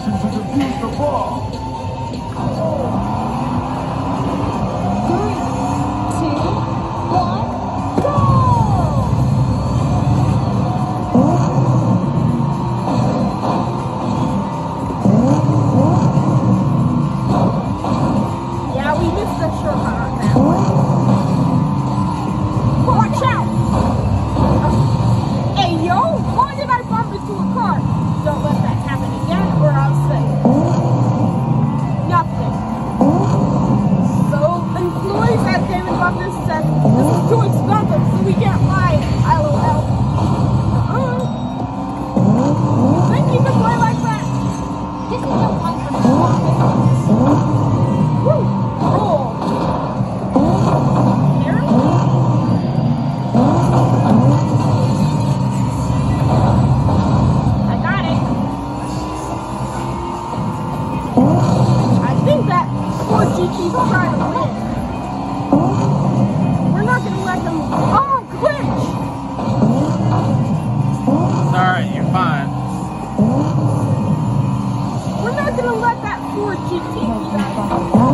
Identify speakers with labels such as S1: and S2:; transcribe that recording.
S1: position to defuse the bomb.
S2: Can't it. LOL. You can like that? This is office. Woo! Cool. I got it. I think that poor GT's trying to fine. We're not gonna let that poor GT